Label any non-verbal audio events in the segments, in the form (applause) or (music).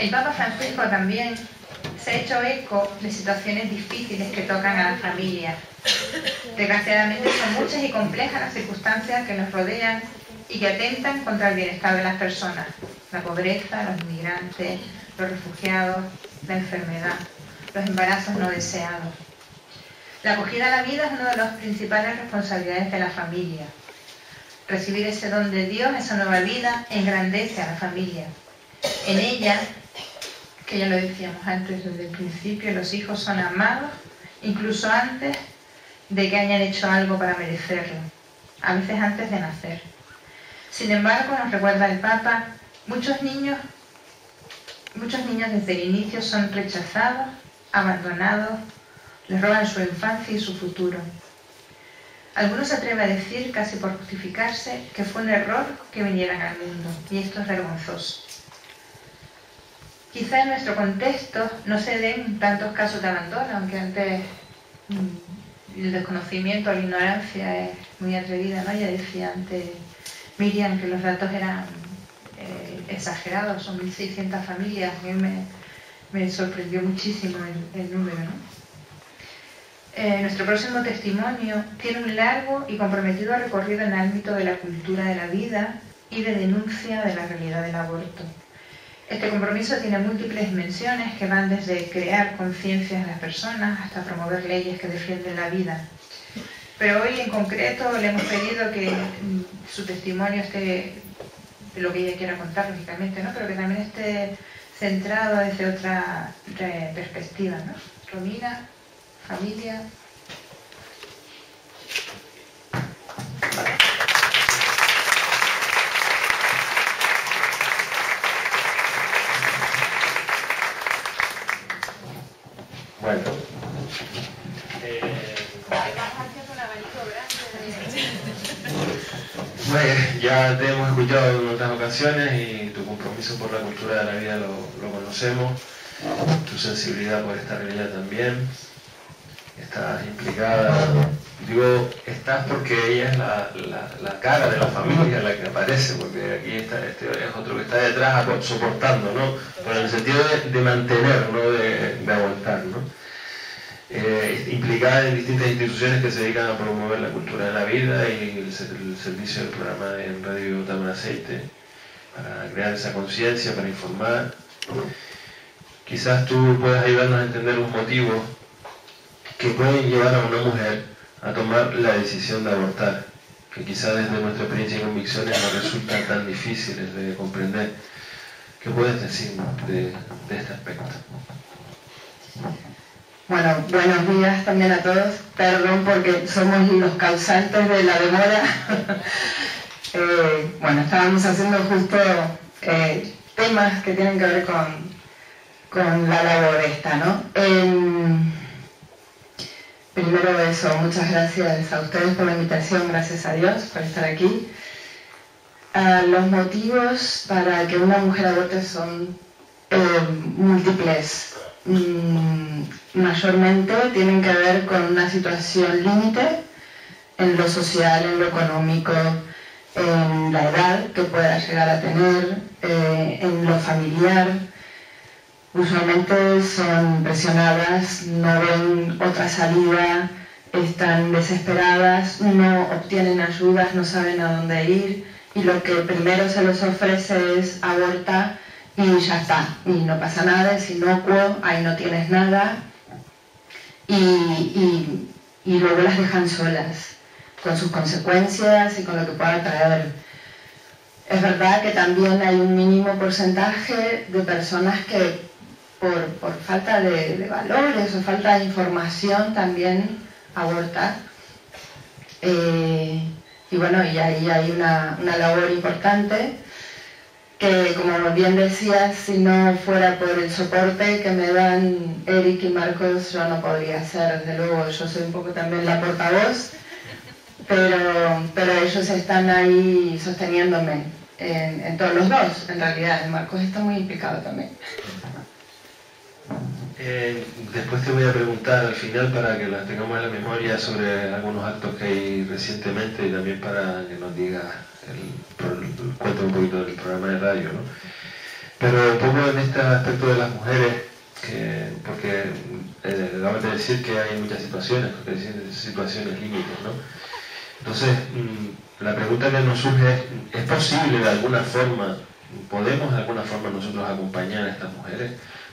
El Papa Francisco también se ha hecho eco de situaciones difíciles que tocan a la familia. Desgraciadamente son muchas y complejas las circunstancias que nos rodean y que atentan contra el bienestar de las personas. La pobreza, los inmigrantes, los refugiados, la enfermedad, los embarazos no deseados. La acogida a la vida es una de las principales responsabilidades de la familia. Recibir ese don de Dios, esa nueva vida, engrandece a la familia. En ella, que ya lo decíamos antes desde el principio, los hijos son amados incluso antes de que hayan hecho algo para merecerlo, a veces antes de nacer. Sin embargo, nos recuerda el Papa, muchos niños, muchos niños desde el inicio son rechazados, abandonados, les roban su infancia y su futuro. Algunos se atreven a decir, casi por justificarse, que fue un error que vinieran al mundo, y esto es vergonzoso. Quizá en nuestro contexto no se den tantos casos de abandono, aunque antes mm, el desconocimiento, la ignorancia es muy atrevida, ¿no? Ya decía antes Miriam que los datos eran eh, exagerados, son 1.600 familias, a mí me, sorprendió muchísimo el, número. Eh, nuestro próximo testimonio tiene un largo y comprometido recorrido en el ámbito de la cultura de la vida y de denuncia de la realidad del aborto. Este compromiso tiene múltiples dimensiones que van desde crear conciencia en las personas hasta promover leyes que defienden la vida. Pero hoy en concreto le hemos pedido que mm, su testimonio esté lo que ella quiera contar, lógicamente, ¿no? pero que también esté centrado desde otra perspectiva. ¿no? Romina, familia, Bueno. ya te hemos escuchado en otras ocasiones y tu compromiso por la cultura de la vida lo, conocemos, tu sensibilidad por esta realidad también, estás implicada, digo, estás porque ella es la, cara de la familia la que aparece, porque aquí está, este es otro que está detrás soportando, ¿no? Pero en el sentido de, mantener, no de, de aguantar, ¿no? eh, implicada en distintas instituciones que se dedican a promover la cultura de la vida y el, servicio del programa en Radio Tamar Aceite para crear esa conciencia, para informar. Quizás tú puedas ayudarnos a entender un motivo que puede llevar a una mujer a tomar la decisión de abortar, que quizás desde nuestra experiencia y convicciones nos resultan tan difíciles de comprender. ¿Qué puedes decirnos de, de este aspecto? Bueno, buenos días también a todos. Perdón porque somos los causantes de la demora. (laughs) Eh, bueno, estábamos haciendo justo eh, temas que tienen que ver con, con la labor esta, ¿no? Em, primero eso, muchas gracias a ustedes por la invitación, gracias a Dios por estar aquí. los motivos para que una mujer aborte son eh, múltiples. Mm, mayormente tienen que ver con una situación límite en lo social, en lo económico, en la edad que pueda llegar a tener, eh, en lo familiar. Usualmente son presionadas, no ven otra salida, están desesperadas, no obtienen ayudas, no saben a dónde ir y lo que primero se les ofrece es abortar y ya está, y no pasa nada, es inocuo, ahí no tienes nada, y, luego las dejan solas, con sus consecuencias y con lo que pueda traer. Es verdad que también hay un mínimo porcentaje de personas que por, falta de, valores o falta de información también abortan. Eh, y bueno, y ahí hay una, una labor importante que como bien decías, si no fuera por el soporte que me dan Eric y Marcos, yo no podría ser, desde luego, yo soy un poco también la portavoz, pero, pero ellos están ahí sosteniéndome en, todos los dos, en realidad, Marcos está muy implicado también. Eh, después te voy a preguntar al final para que las tengamos en la memoria sobre algunos actos que hay recientemente y también para que nos diga el, cuento un poquito del programa de radio, ¿no? Pero un poco en este aspecto de las mujeres, que, porque eh, acabas de decir que hay muchas situaciones, porque hay situaciones límites, ¿no? Entonces, mm, la pregunta que nos surge es, ¿es posible de alguna forma, podemos de alguna forma nosotros acompañar a estas mujeres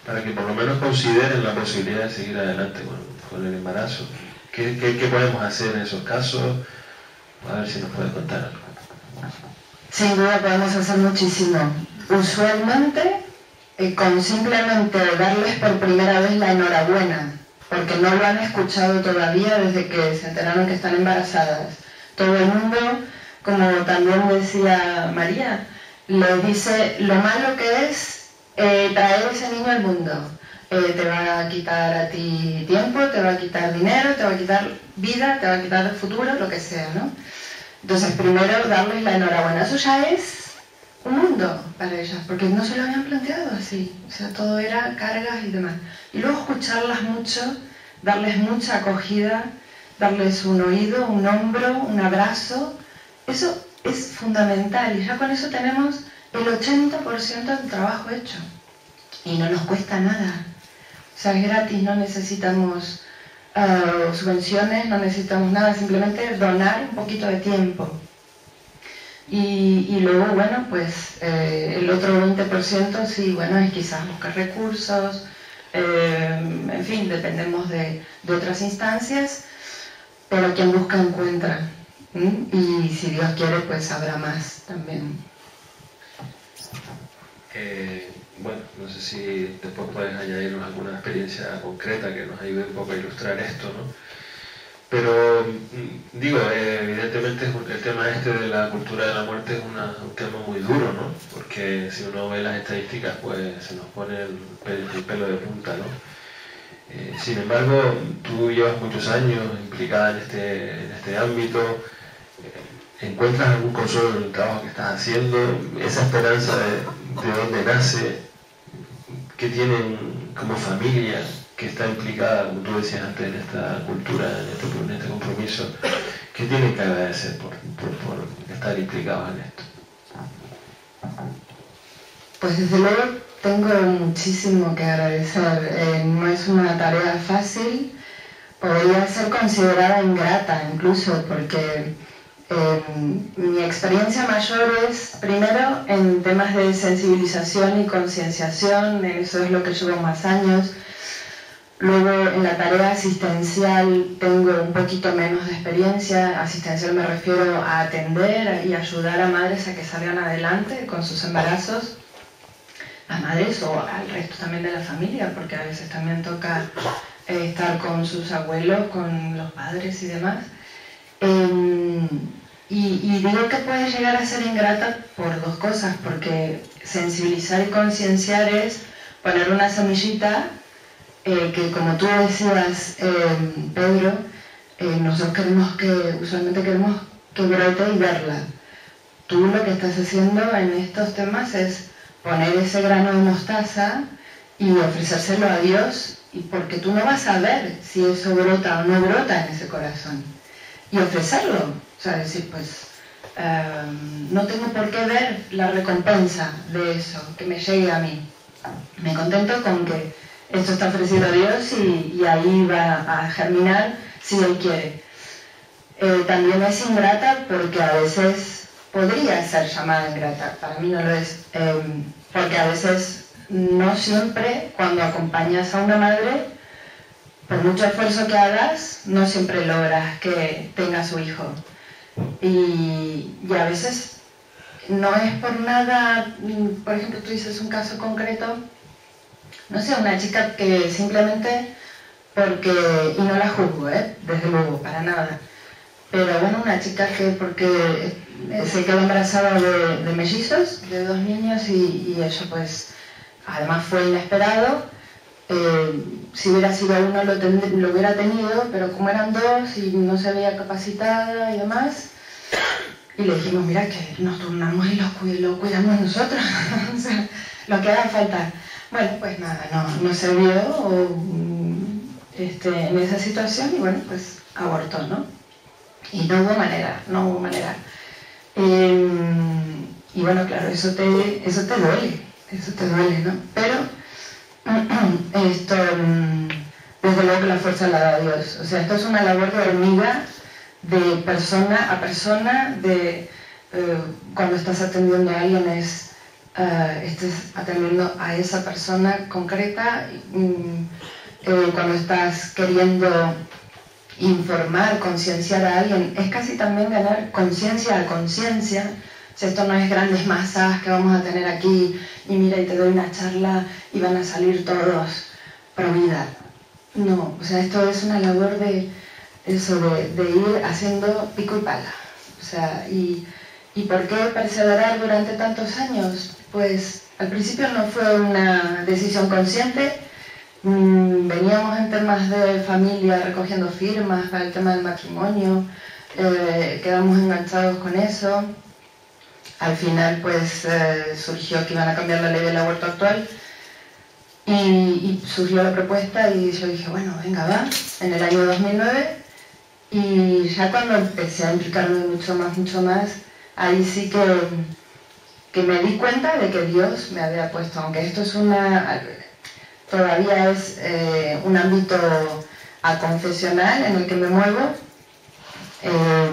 para que por lo menos consideren la posibilidad de seguir adelante con, el embarazo? ¿Qué, ¿Qué, podemos hacer en esos casos? A ver si nos puede contar algo. Sin duda podemos hacer muchísimo. Usualmente, eh, con simplemente darles por primera vez la enhorabuena, porque no lo han escuchado todavía desde que se enteraron que están embarazadas todo el mundo, como también decía María, le dice lo malo que es eh, traer ese niño al mundo. Eh, te va a quitar a ti tiempo, te va a quitar dinero, te va a quitar vida, te va a quitar futuro, lo que sea, ¿no? Entonces, primero darles la enhorabuena. Eso ya es un mundo para ellas, porque no se lo habían planteado así. O sea, todo era cargas y demás. Y luego escucharlas mucho, darles mucha acogida, darles un oído, un hombro, un abrazo, eso es fundamental y ya con eso tenemos el 80% del trabajo hecho y no nos cuesta nada. O sea, es gratis, no necesitamos uh, subvenciones, no necesitamos nada, simplemente donar un poquito de tiempo. Y, luego, bueno, pues eh, el otro 20% sí, bueno, es quizás buscar recursos, eh, en fin, dependemos de, de otras instancias, pero quien busca encuentra. Y si Dios quiere, pues habrá más también. Eh, bueno, no sé si después puedes añadirnos alguna experiencia concreta que nos ayude un poco a ilustrar esto, ¿no? Pero mm, digo, eh, evidentemente el tema este de la cultura de la muerte es un tema muy duro, ¿no? Porque si uno ve las estadísticas, pues se nos pone el, el pelo de punta, ¿no? Eh, sin embargo, tú llevas muchos años implicada en este, en este ámbito, ¿encuentras algún consuelo en el trabajo que estás haciendo? ¿Esa esperanza de, de dónde nace? ¿Qué tienen como familia que está implicada, como tú decías antes, en esta cultura, en este, este compromiso? ¿Qué tienen que agradecer por, por estar implicados en esto? Pues desde luego tengo muchísimo que agradecer. Eh, no es una tarea fácil, podría ser considerada ingrata incluso, porque eh, mi experiencia mayor es primero en temas de sensibilización y concienciación, eso es lo que llevo más años. Luego en la tarea asistencial tengo un poquito menos de experiencia. Asistencial me refiero a atender y ayudar a madres a que salgan adelante con sus embarazos a madres o al resto también de la familia, porque a veces también toca eh, estar con sus abuelos, con los padres y demás. Em, y, digo que puede llegar a ser ingrata por dos cosas, porque sensibilizar y concienciar es poner una semillita eh, que, como tú decías, em, Pedro, eh, nosotros queremos que, usualmente queremos que brote y verla. Tú lo que estás haciendo en estos temas es poner ese grano de mostaza y ofrecérselo a Dios, y porque tú no vas a ver si eso brota o no brota en ese corazón. Y ofrecerlo, o sea, decir, pues em, no tengo por qué ver la recompensa de eso, que me llegue a mí. Me contento con que esto está ofrecido a Dios y, ahí va a germinar si Él quiere. Eh, también es ingrata porque a veces podría ser llamada ingrata, para mí no lo es. Em, porque a veces no siempre cuando acompañas a una madre, por mucho esfuerzo que hagas, no siempre logras que tenga su hijo. Y, a veces no es por nada, por ejemplo, tú dices un caso concreto, no sé, una chica que simplemente porque, y no la juzgo, ¿eh? desde luego, para nada, pero bueno, una chica que porque se quedó embarazada de, mellizos, de dos niños, y, eso pues además fue inesperado. Eh, si hubiera sido uno lo, lo, hubiera tenido, pero como eran dos y no se veía capacitada y demás, y le dijimos, mira que nos turnamos y lo, cuidamos nosotros, (laughs) lo que haga falta. Bueno, pues nada, no, se vio este, en esa situación y bueno, pues abortó, ¿no? Y no hubo manera, no hubo manera. Em, y bueno, claro, eso te, eso te duele, eso te duele, ¿no? Pero (clears throat) esto, mm, desde luego que la fuerza la da Dios. O sea, esto es una labor de hormiga, de persona a persona, de eh, cuando estás atendiendo a alguien es, uh, estés atendiendo a esa persona concreta, mm, eh, cuando estás queriendo informar, concienciar a alguien, es casi también ganar conciencia a conciencia. Sea, esto no es grandes masas que vamos a tener aquí y mira y te doy una charla y van a salir todos pro vida. No, o sea, esto es una labor de eso, de, de ir haciendo pico y pala. O sea, y, ¿y por qué perseverar durante tantos años? Pues al principio no fue una decisión consciente, Mm, veníamos en temas de familia recogiendo firmas para el tema del matrimonio, eh, quedamos enganchados con eso. Al final pues eh, surgió que iban a cambiar la ley del aborto actual. Y, surgió la propuesta y yo dije, bueno, venga, va, en el año 2009 y ya cuando empecé a implicarme mucho más, mucho más, ahí sí que, que me di cuenta de que Dios me había puesto, aunque esto es una todavía es eh, un ámbito aconfesional en el que me muevo, eh,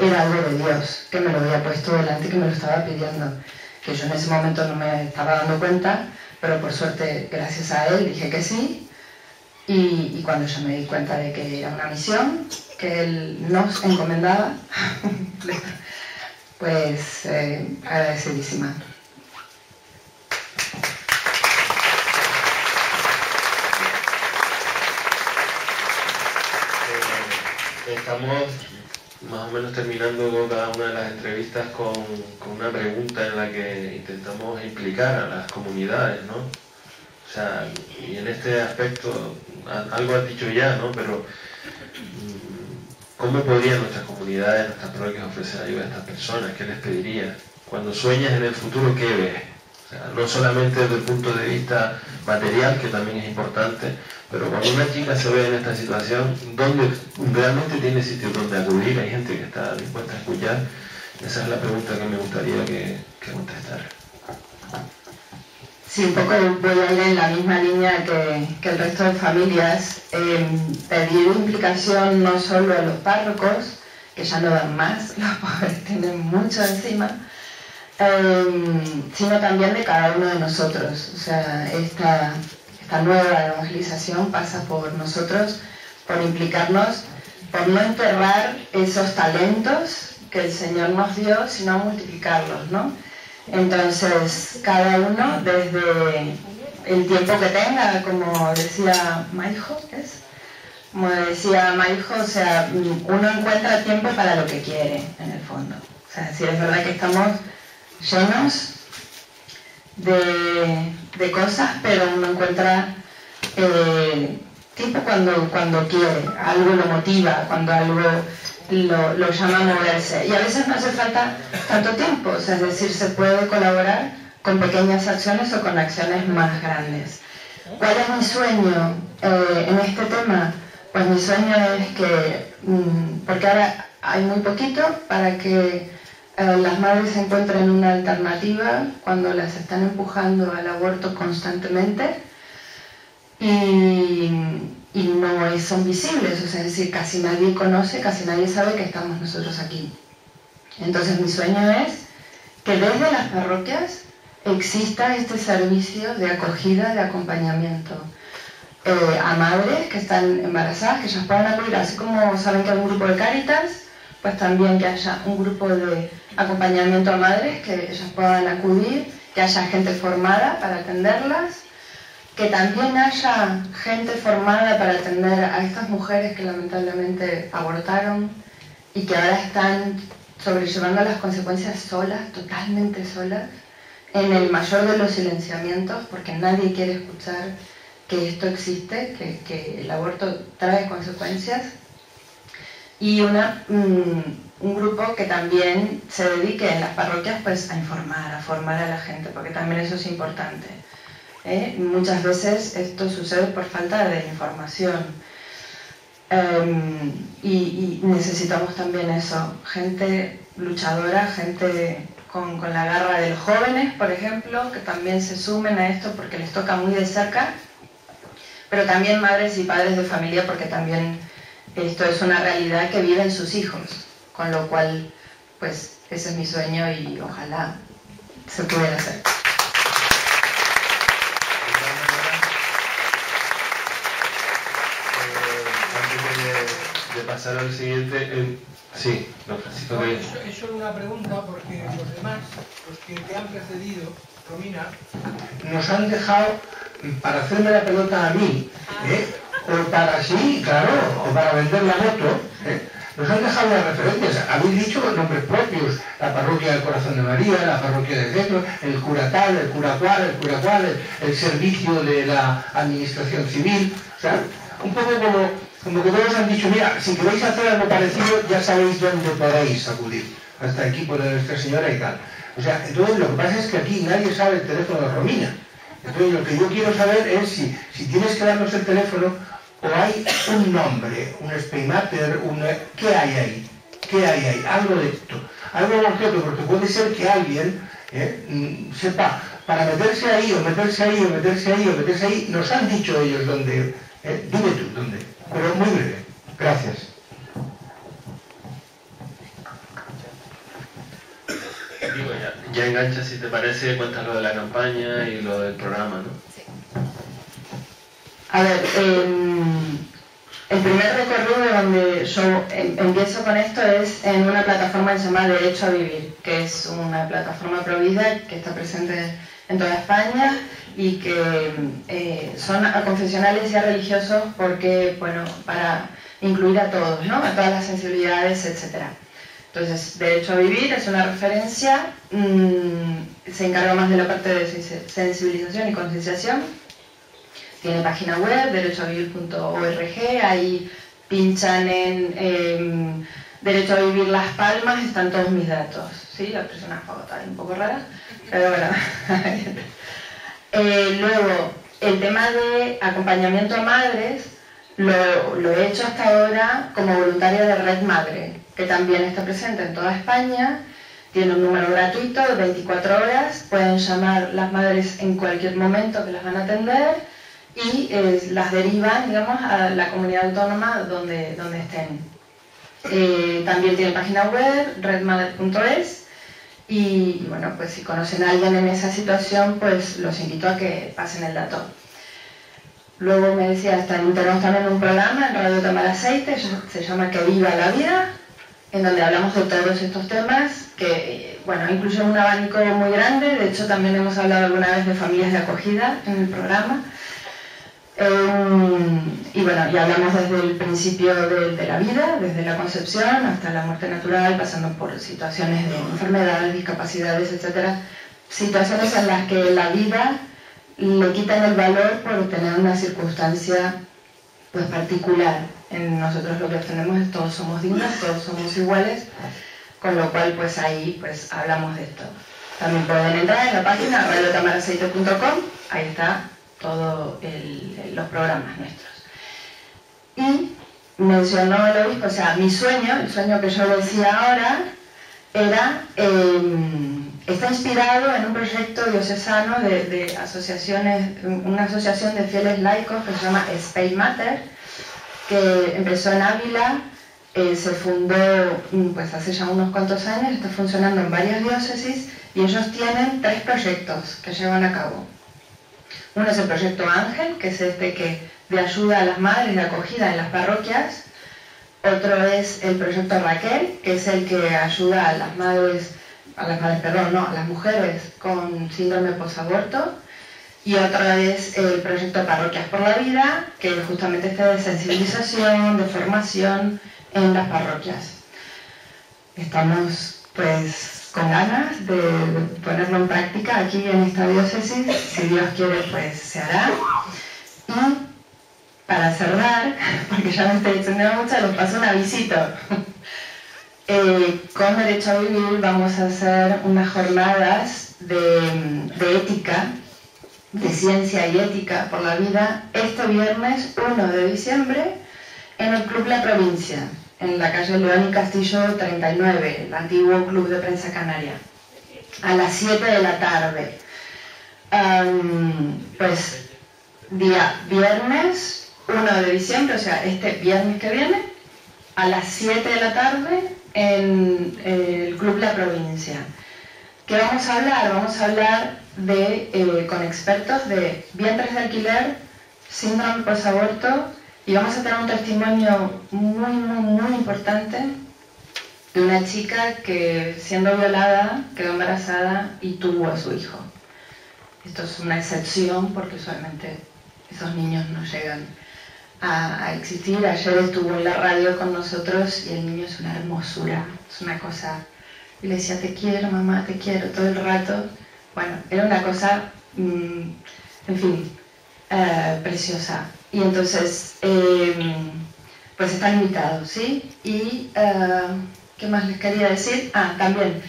era algo de Dios, que me lo había puesto delante que me lo estaba pidiendo, que yo en ese momento no me estaba dando cuenta, pero por suerte, gracias a él, dije que sí, y, cuando yo me di cuenta de que era una misión, que él nos encomendaba, (laughs) pues eh, agradecidísima. Estamos más o menos terminando cada una de las entrevistas con, una pregunta en la que intentamos implicar a las comunidades, ¿no? O sea, y en este aspecto, algo has dicho ya, ¿no? Pero, mm, ¿cómo podrían nuestras comunidades, nuestras parroquias ofrecer ayuda a estas personas? ¿Qué les pediría? Cuando sueñas en el futuro, ¿qué ves? No solamente desde el punto de vista material, que también es importante, pero cuando una chica se ve en esta situación, ¿dónde realmente tiene sitio donde acudir? Hay gente que está dispuesta a escuchar. Esa es la pregunta que me gustaría que, que contestara. Sí, un poco voy a ir en la misma línea que, el resto de familias. pedir implicación no solo a los párrocos, que ya no dan más, (laughs) los pobres tienen mucho encima, em, sino también de cada uno de nosotros. O sea, esta la nueva evangelización pasa por nosotros, por implicarnos, por no enterrar esos talentos que el Señor nos dio, sino multiplicarlos, ¿no? Entonces, cada uno desde el tiempo que tenga, como decía Maijo, ¿es? Como decía Maijo, o sea, uno encuentra tiempo para lo que quiere, en el fondo. O sea, si es verdad que estamos llenos de, de cosas, pero uno encuentra eh, tiempo cuando, cuando quiere, algo lo motiva, cuando algo lo, lo, llama a moverse. Y a veces no hace falta tanto tiempo, o sea, es decir, se puede colaborar con pequeñas acciones o con acciones más grandes. ¿Cuál es mi sueño eh, en este tema? Pues mi sueño es que, mm, porque ahora hay muy poquito para que eh, las madres encuentren una alternativa cuando las están empujando al aborto constantemente y, no son visibles, o sea, es decir, casi nadie conoce, casi nadie sabe que estamos nosotros aquí. Entonces mi sueño es que desde las parroquias exista este servicio de acogida, de acompañamiento eh, a madres que están embarazadas, que ellas puedan acudir, así como saben que hay un grupo de Cáritas, pues también que haya un grupo de acompañamiento a madres, que ellas puedan acudir, que haya gente formada para atenderlas, que también haya gente formada para atender a estas mujeres que lamentablemente abortaron y que ahora están sobrellevando las consecuencias solas, totalmente solas, en el mayor de los silenciamientos, porque nadie quiere escuchar que esto existe, que, el aborto trae consecuencias y una, mm, un grupo que también se dedique en las parroquias pues, a informar, a formar a la gente, porque también eso es importante. ¿eh? Muchas veces esto sucede por falta de información. Em, y, necesitamos también eso, gente luchadora, gente con, con la garra de los jóvenes, por ejemplo, que también se sumen a esto porque les toca muy de cerca, pero también madres y padres de familia porque también esto es una realidad que viven sus hijos, con lo cual, pues ese es mi sueño y ojalá se pudiera hacer. de pasar al siguiente, eh, sí, don Francisco. No, es, es, solo una pregunta porque los demás, los que te han precedido, Romina, nos han dejado para hacerme la pelota a mí, ¿eh? O para sí, claro, o para vender la moto, ¿eh? nos han dejado las referencias. Habéis dicho nombres propios, la parroquia del Corazón de María, la parroquia del Centro, el cura tal, el cura cual, el cura cual, el, el servicio de la administración civil, o sea, un poco como como que todos han dicho, mira, si queréis hacer algo parecido, ya sabéis dónde podéis acudir, hasta equipo de Nuestra Señora y tal. O sea, entonces lo que pasa es que aquí nadie sabe el teléfono de Romina. Entonces lo que yo quiero saber es si, si tienes que darnos el teléfono o hay un nombre, un spaymaster, un... ¿qué hay ahí? ¿Qué hay ahí? Algo de esto. Algo concreto, porque puede ser que alguien ¿eh? Mm, sepa, para meterse ahí, o meterse ahí, o meterse ahí, o meterse ahí, nos han dicho ellos dónde. ¿eh? Dime tú, ¿dónde? pero muy breve. Gracias. Digo, ya, ya engancha, si te parece, cuentas lo de la campaña y lo del programa, ¿no? A ver, eh, el primer recorrido donde yo em, empiezo con esto es en una plataforma que se llama Derecho a Vivir, que es una plataforma provida que está presente en toda España y que eh, son a confesionales y a religiosos porque, bueno, para incluir a todos, ¿no? A todas las sensibilidades, etc. Entonces, Derecho a Vivir es una referencia, mmm, se encarga más de la parte de sensibilización y concienciación. Tiene página web, derechoavivir.org, ahí pinchan en Derecho a Vivir Las Palmas, están todos mis datos. ¿Sí? La persona está un poco rara, pero bueno. (laughs) Eh, luego, el tema de acompañamiento a madres lo, he hecho hasta ahora como voluntaria de Red Madre, que también está presente en toda España. Tiene un número gratuito de 24 horas, pueden llamar las madres en cualquier momento que las van a atender y eh, las derivan, digamos, a la comunidad autónoma donde, donde estén. Eh, también tiene página web, redmother.es y bueno, pues si conocen a alguien en esa situación, pues los invito a que pasen el dato. Luego me decía, tenemos también un programa en Radio Tomar Aceite, se llama Que Viva la Vida, en donde hablamos de todos estos temas, que bueno, incluye un abanico muy grande, de hecho también hemos hablado alguna vez de familias de acogida en el programa. Em, y bueno, ya hablamos desde el principio de, la vida, desde la concepción hasta la muerte natural, pasando por situaciones de enfermedades, discapacidades, etcétera, situaciones en las que la vida le quitan el valor por tener una circunstancia pues particular. En nosotros lo que tenemos es todos somos dignos, todos somos iguales, con lo cual pues ahí pues hablamos de esto. También pueden entrar en la página radiotamaraceite.com, ahí está todos los programas nuestros. Y mencionó el obispo, o sea, mi sueño, el sueño que yo decía ahora, era, em, está inspirado en un proyecto diocesano de, asociaciones, una asociación de fieles laicos que se llama Space Matter, que empezó en Ávila, eh, se fundó pues hace ya unos cuantos años, está funcionando en varias diócesis y ellos tienen tres proyectos que llevan a cabo. Uno es el proyecto Ángel, que es este que de ayuda a las madres de acogida en las parroquias. Otro es el proyecto Raquel, que es el que ayuda a las madres, a las madres, perdón, no, a las mujeres con síndrome posaborto. Y otro es el proyecto Parroquias por la Vida, que justamente está de sensibilización, de formación en las parroquias. Estamos pues con ganas de ponerlo en práctica aquí en esta diócesis. Si Dios quiere, pues se hará. Y para cerrar, (laughs) porque ya me estoy extendiendo mucho, les paso un avisito. (laughs) Eh, con Derecho a Vivir vamos a hacer unas jornadas de, de ética, de ciencia y ética por la vida, este viernes 1 de diciembre en el Club La Provincia en la calle León y Castillo 39, el antiguo Club de Prensa Canaria. a las 7 de la tarde. pues día viernes 1 de diciembre, o sea, este viernes que viene, a las 7 de la tarde en el Club La Provincia. ¿Qué vamos a hablar? Vamos a hablar de, eh, con expertos de vientres de alquiler, síndrome post-aborto y vamos a tener un testimonio muy, muy, muy importante de una chica que siendo violada quedó embarazada y tuvo a su hijo. Esto es una excepción porque usualmente esos niños no llegan a, existir. Ayer estuvo en la radio con nosotros y el niño es una hermosura, es una cosa. Y le decía, te quiero, mamá, te quiero, todo el rato. Bueno, era una cosa, mm, en fin, eh, preciosa. Y entonces, em, pues están invitados, ¿sí? Y, eh, ¿qué más les quería decir? Ah, también,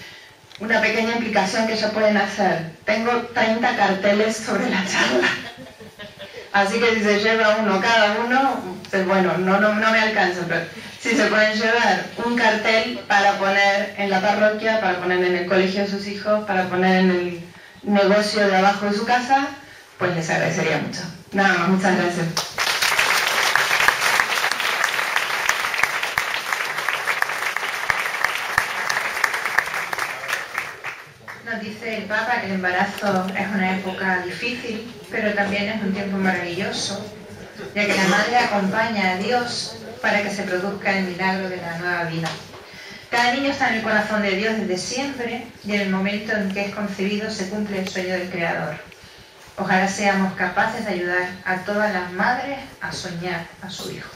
una pequeña implicación que ya pueden hacer. Tengo 30 carteles sobre la charla. Así que si se lleva uno cada uno, pues bueno, no, no, no me alcanza, pero si se pueden llevar un cartel para poner en la parroquia, para poner en el colegio de sus hijos, para poner en el negocio de abajo de su casa, pues les agradecería mucho. Nada más, muchas gracias. Nos dice el Papa que el embarazo es una época difícil, pero también es un tiempo maravilloso, ya que la Madre acompaña a Dios para que se produzca el milagro de la nueva vida. Cada niño está en el corazón de Dios desde siempre y en el momento en que es concebido se cumple el sueño del Creador. Ojalá seamos capaces de ayudar a todas las madres a soñar a su hijo.